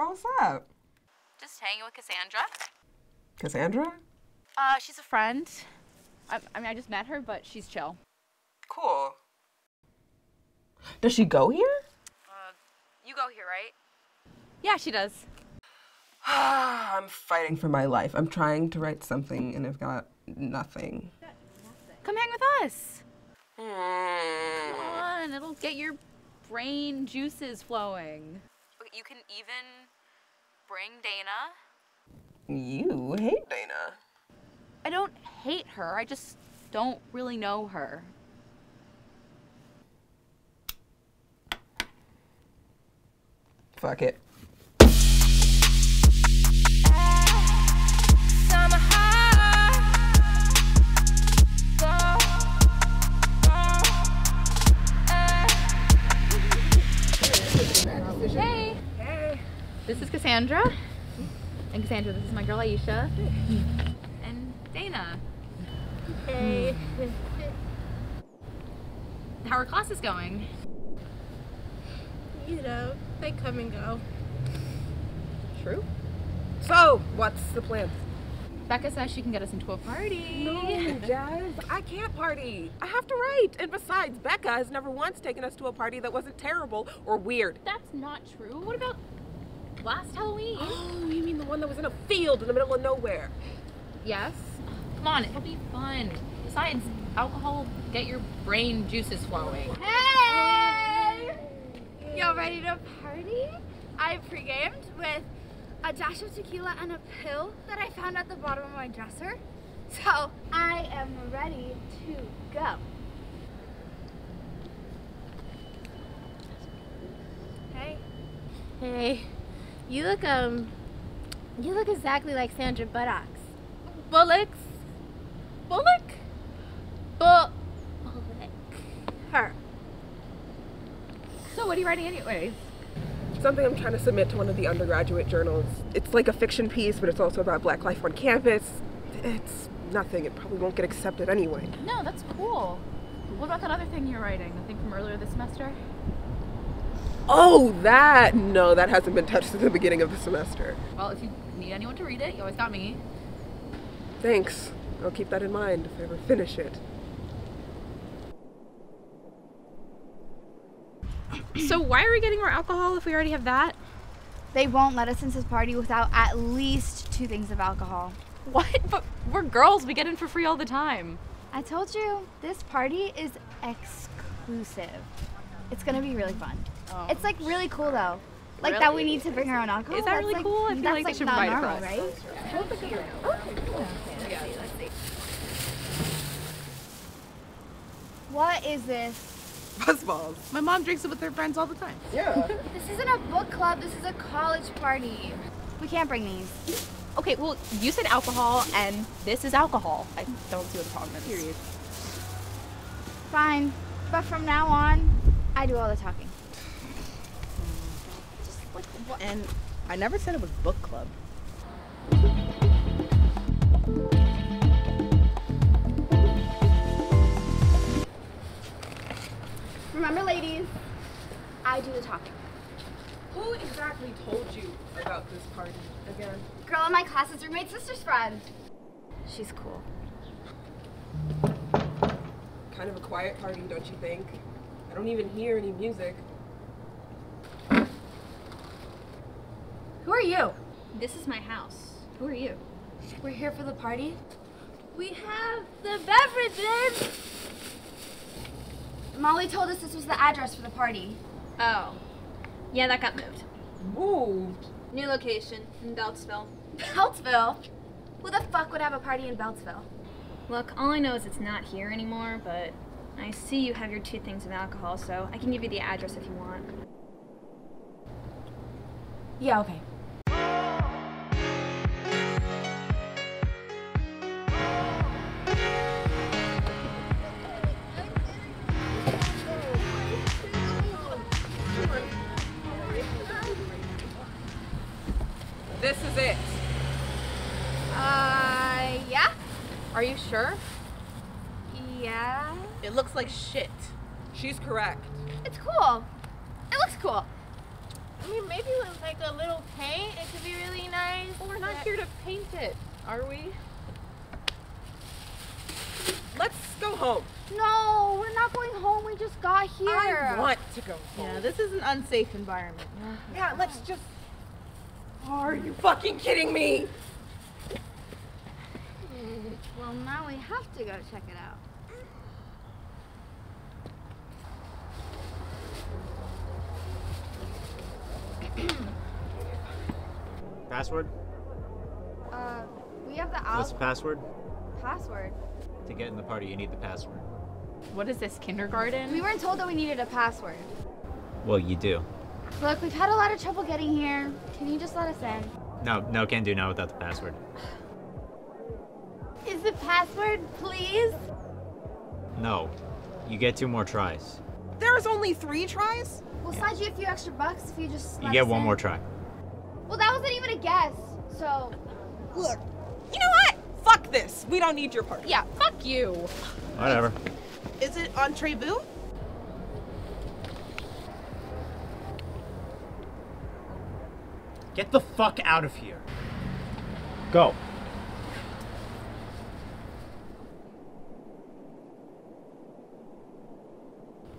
girl, what's up? Just hanging with Cassandra. Cassandra? Uh, she's a friend. I, I mean, I just met her, but she's chill. Cool. Does she go here? Uh, you go here, right? Yeah, she does. I'm fighting for my life. I'm trying to write something and I've got nothing. Come hang with us. Come on, it'll get your brain juices flowing. You can even bring Dana. You hate Dana. I don't hate her, I just don't really know her. Fuck it. This is Cassandra. And Cassandra, this is my girl Aisha. And Dana. Hey. How are classes going? You know, they come and go. True. So, what's the plan? Becca says she can get us into a party. No, Jazz, I can't party. I have to write. And besides, Becca has never once taken us to a party that wasn't terrible or weird. That's not true. What about last Halloween? Oh, you mean the one that was in a field in the middle of nowhere? yes. Come on, it'll be fun. Besides, alcohol will get your brain juices flowing. Hey! Y'all ready to party? I pre-gamed with a dash of tequila and a pill that I found at the bottom of my dresser. So I am ready to go. Hey. Hey. You look um you look exactly like Sandra Buttocks. Bullocks. Bullock? Bull Bullock. Her. So what are you writing anyways? Something I'm trying to submit to one of the undergraduate journals. It's like a fiction piece, but it's also about black life on campus. It's nothing. It probably won't get accepted anyway. No, that's cool. What about that other thing you're writing? The thing from earlier this semester? Oh, that! No, that hasn't been touched since the beginning of the semester. Well, if you need anyone to read it, you always got me. Thanks. I'll keep that in mind if I ever finish it. So why are we getting more alcohol if we already have that? They won't let us into this party without at least two things of alcohol. What? But we're girls. We get in for free all the time. I told you, this party is exclusive. It's gonna be really fun. Oh. It's like really cool though. Like that we need to bring our own alcohol. Is that That's, really like- cool? I feel that's like they should not provide it for us. right? What is this? BuzzBallz. My mom drinks it with her friends all the time. Yeah. This isn't a book club. This is a college party. We can't bring these. Okay, well, you said alcohol, and this is alcohol. I don't see what the problem is. Period. Fine. But from now on, I do all the talking. And I never said it was book club. Remember, ladies, I do the talking. Who exactly told you about this party again? Girl in my class's roommate sister's friend. She's cool. Kind of a quiet party, don't you think? I don't even hear any music. Who are you? This is my house. Who are you? We're here for the party. We have the beverages. Molly told us this was the address for the party. Oh. Yeah, that got moved. Moved. New location in Beltsville. Beltsville? Who the fuck would have a party in Beltsville? Look, all I know is it's not here anymore, but I see you have your two things of alcohol, so I can give you the address if you want. Yeah, okay. This is it. Uh, yeah? Are you sure? Yeah. It looks like shit. She's correct. It's cool. It looks cool. I mean, maybe with like a little paint, it could be really nice. Well, we're not but- here to paint it, are we? Let's go home. No, we're not going home. We just got here. I want to go home. Yeah, this is an unsafe environment. Yeah, let's just. Are you fucking kidding me? Well, now we have to go check it out. Password? Uh, we have the What's the password? password. To get in the party, you need the password. What is this, kindergarten? We weren't told that we needed a password. Well, you do. Look, we've had a lot of trouble getting here. Can you just let us in? No, no, can't do now without the password. Is the password, please? No. You get two more tries. There's only three tries? We'll slide you a few extra bucks if you just. You get us one in. more try. Well, that wasn't even a guess. So, Look, you know what? Fuck this. We don't need your party. Yeah, fuck you. Whatever. Is it entree-vous? Get the fuck out of here. Go.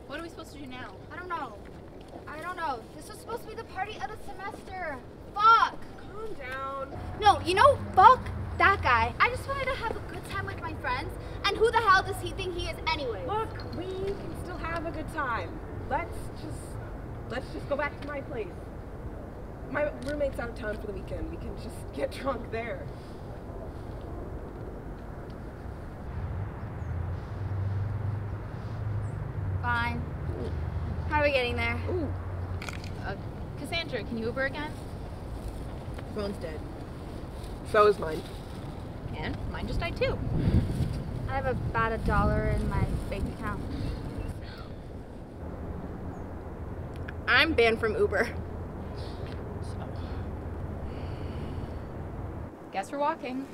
What are we supposed to do now? I don't know. I don't know. This was supposed to be the party of the semester. Fuck. Calm down. No, you know, fuck that guy. I just wanted to have a good time with my friends. And who the hell does he think he is anyway? Look, we can still have a good time. Let's just let's just go back to my place. My roommate's out of town for the weekend. We can just get drunk there. Fine. How are we getting there? Ooh, Uh, Cassandra, can you Uber again? Phone's dead. so is mine. And mine just died too. I have about a dollar in my bank account. I'm banned from Uber. Guess we're walking.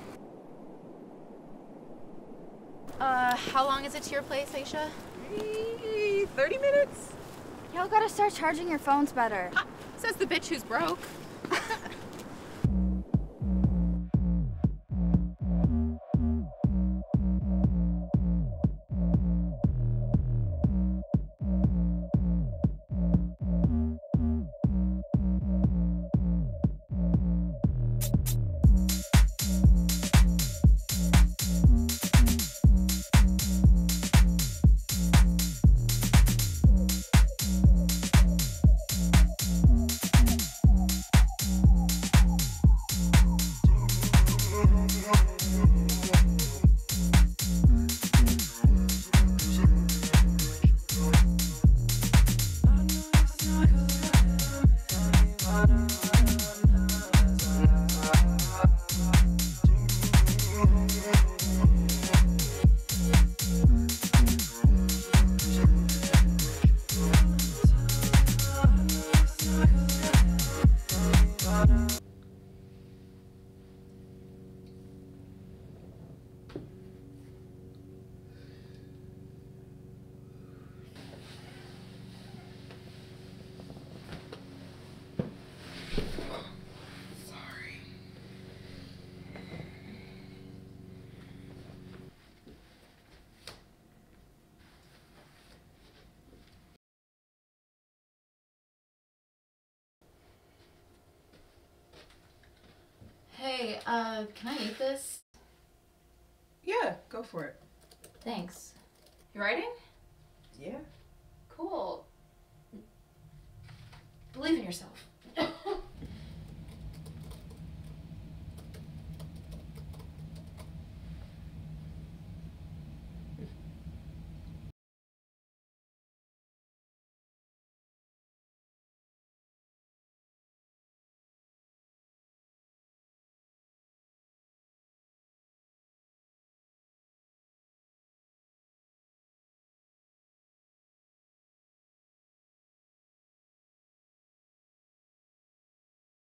Uh, how long is it to your place, Aisha? 30 minutes? Y'all gotta start charging your phones better. Says the bitch who's broke. Hey, uh, can I eat this? Yeah, go for it. Thanks. You writing? Yeah. Cool. Believe in yourself.